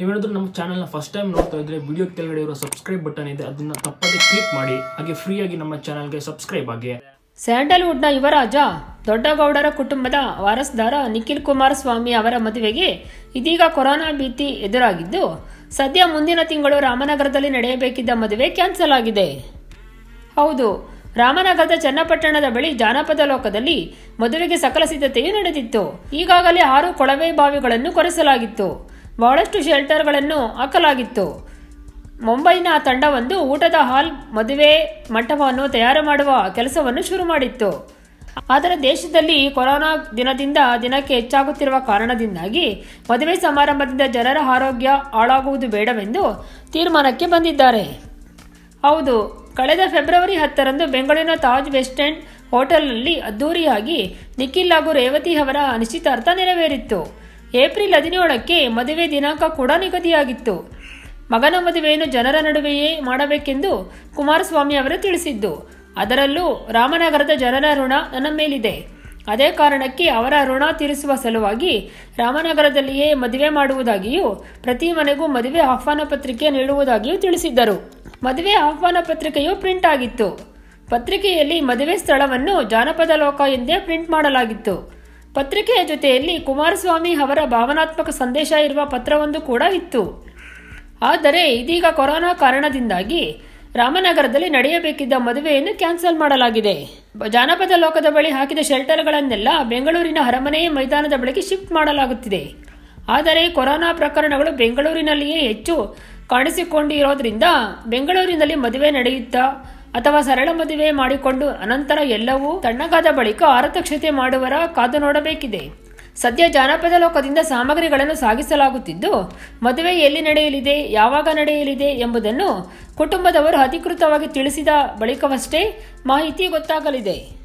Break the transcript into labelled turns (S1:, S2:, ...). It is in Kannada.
S1: ನೀವೇನಾದ್ರೂ ನಮ್ಮ ಚಾನಲ್ನ ಫಸ್ಟ್ ಟೈಮ್ ನೋಡ್ತಾ ಇದ್ರೆ ವಿಡಿಯೋ ಕೆಳಗಡೆ ಇರೋ ಸಬ್ಸ್ಕ್ರೈಬ್ ಬಟನ್ ಇದೆ, ಅದನ್ನ ತಪ್ಪದೆ ಕ್ಲಿಕ್ ಮಾಡಿ, ಹಾಗೆ ಫ್ರೀಯಾಗಿ ನಮ್ಮ ಚಾನಲ್ಗೆ ಸಬ್ಸ್ಕ್ರೈಬ್ ಆಗಿ.
S2: ಸ್ಯಾಂಡಲ್ವುಡ್ನ ಯುವರಾಜ, ದೊಡ್ಡಗೌಡರ ಕುಟುಂಬದ ವಾರಸ್ದಾರ ನಿಖಿಲ್ ಕುಮಾರಸ್ವಾಮಿ ಅವರ ಮದುವೆಗೆ ಇದೀಗ ಕೊರೋನಾ ಭೀತಿ ಎದುರಾಗಿದ್ದು, ಸದ್ಯ ಮುಂದಿನ ತಿಂಗಳು ರಾಮನಗರದಲ್ಲಿ ನಡೆಯಬೇಕಿದ್ದ ಮದುವೆ ಕ್ಯಾನ್ಸಲ್ ಆಗಿದೆ. ಹೌದು, ರಾಮನಗರದ ಚನ್ನಪಟ್ಟಣದ ಬಳಿ ಜಾನಪದ ಲೋಕದಲ್ಲಿ ಮದುವೆಗೆ ಸಕಲ ಸಿದ್ಧತೆಯೂ ನಡೆದಿತ್ತು. ಈಗಾಗಲೇ ಆರು ಕೊಳವೆ ಬಾವಿಗಳನ್ನು ಕೊರೆಸಲಾಗಿತ್ತು. ಬಹಳಷ್ಟು ಶೆಲ್ಟರ್ಗಳನ್ನು ಹಾಕಲಾಗಿತ್ತು. ಮುಂಬೈನ ತಂಡವೊಂದು ಊಟದ ಹಾಲ್, ಮದುವೆ ಮಂಟಪವನ್ನು ತಯಾರು ಮಾಡುವ ಕೆಲಸವನ್ನು ಶುರು ಮಾಡಿತ್ತು. ಆದರೆ ದೇಶದಲ್ಲಿ ಕೊರೋನಾ ದಿನದಿಂದ ದಿನಕ್ಕೆ ಹೆಚ್ಚಾಗುತ್ತಿರುವ ಕಾರಣದಿಂದಾಗಿ ಮದುವೆ ಸಮಾರಂಭದಿಂದ ಜನರ ಆರೋಗ್ಯ ಹಾಳಾಗುವುದು ಬೇಡವೆಂದು ತೀರ್ಮಾನಕ್ಕೆ ಬಂದಿದ್ದಾರೆ. ಹೌದು, ಕಳೆದ ಫೆಬ್ರವರಿ ಹತ್ತರಂದು ಬೆಂಗಳೂರಿನ ತಾಜ್ ವೆಸ್ಟ್ ಎಂಡ್ ಹೋಟೆಲ್ನಲ್ಲಿ ಅದ್ದೂರಿಯಾಗಿ ನಿಖಿಲ್ ಹಾಗೂ ರೇವತಿ ಅವರ ನಿಶ್ಚಿತಾರ್ಥ ನೆರವೇರಿತ್ತು. ಏಪ್ರಿಲ್ ಹದಿನೇಳಕ್ಕೆ ಮದುವೆ ದಿನಾಂಕ ಕೂಡ ನಿಗದಿಯಾಗಿತ್ತು. ಮಗನ ಮದುವೆಯನ್ನು ಜನರ ನಡುವೆಯೇ ಮಾಡಬೇಕೆಂದು ಕುಮಾರಸ್ವಾಮಿ ಅವರು ತಿಳಿಸಿದ್ದು. ಅದರಲ್ಲೂ ರಾಮನಗರದ ಜನರ ಋಣ ನನ್ನ ಮೇಲಿದೆ. ಅದೇ ಕಾರಣಕ್ಕೆ ಅವರ ಋಣ ತೀರಿಸುವ ಸಲುವಾಗಿ ರಾಮನಗರದಲ್ಲಿಯೇ ಮದುವೆ ಮಾಡುವುದಾಗಿಯೂ, ಪ್ರತಿ ಮನೆಗೂ ಮದುವೆ ಆಹ್ವಾನ ಪತ್ರಿಕೆ ನೀಡುವುದಾಗಿಯೂ ತಿಳಿಸಿದ್ದರು. ಮದುವೆ ಆಹ್ವಾನ ಪತ್ರಿಕೆಯು ಪ್ರಿಂಟ್ ಆಗಿತ್ತು. ಪತ್ರಿಕೆಯಲ್ಲಿ ಮದುವೆ ಸ್ಥಳವನ್ನು ಜಾನಪದ ಲೋಕ ಎಂದೇ ಪ್ರಿಂಟ್ ಮಾಡಲಾಗಿತ್ತು. ಪತ್ರಿಕೆಯ ಜೊತೆಯಲ್ಲಿ ಕುಮಾರಸ್ವಾಮಿ ಅವರ ಭಾವನಾತ್ಮಕ ಸಂದೇಶ ಇರುವ ಪತ್ರವೊಂದು ಕೂಡ ಇತ್ತು. ಆದರೆ ಇದೀಗ ಕೊರೋನಾ ಕಾರಣದಿಂದಾಗಿ ರಾಮನಗರದಲ್ಲಿ ನಡೆಯಬೇಕಿದ್ದ ಮದುವೆಯನ್ನು ಕ್ಯಾನ್ಸಲ್ ಮಾಡಲಾಗಿದೆ. ಜಾನಪದ ಲೋಕದ ಬಳಿ ಹಾಕಿದ ಶೆಲ್ಟರ್ಗಳನ್ನೆಲ್ಲ ಬೆಂಗಳೂರಿನ ಅರಮನೆ ಮೈದಾನದ ಬಳಿಗೆ ಶಿಫ್ಟ್ ಮಾಡಲಾಗುತ್ತಿದೆ. ಆದರೆ ಕೊರೋನಾ ಪ್ರಕರಣಗಳು ಬೆಂಗಳೂರಿನಲ್ಲಿಯೇ ಹೆಚ್ಚು ಕಾಣಿಸಿಕೊಂಡಿರೋದ್ರಿಂದ ಬೆಂಗಳೂರಿನಲ್ಲಿ ಮದುವೆ ನಡೆಯುತ್ತಾ ಅಥವಾ ಸರಳ ಮದುವೆ ಮಾಡಿಕೊಂಡು ಅನಂತರ ಎಲ್ಲವೂ ತಣ್ಣಗಾದ ಬಳಿಕ ಆರತಕ್ಷತೆ ಮಾಡುವರ ಕಾದು ನೋಡಬೇಕಿದೆ. ಸದ್ಯ ಜಾನಪದ ಲೋಕದಿಂದ ಸಾಮಗ್ರಿಗಳನ್ನು ಸಾಗಿಸಲಾಗುತ್ತಿದ್ದು, ಮದುವೆ ಎಲ್ಲಿ ನಡೆಯಲಿದೆ, ಯಾವಾಗ ನಡೆಯಲಿದೆ ಎಂಬುದನ್ನು ಕುಟುಂಬದವರು ಅಧಿಕೃತವಾಗಿ ತಿಳಿಸಿದ ಬಳಿಕವಷ್ಟೇ ಮಾಹಿತಿ ಗೊತ್ತಾಗಲಿದೆ.